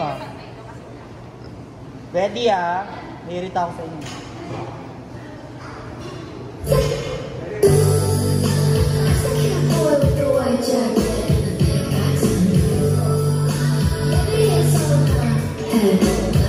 ka. Ready ah. Naiirita ako sa inyo. Hey.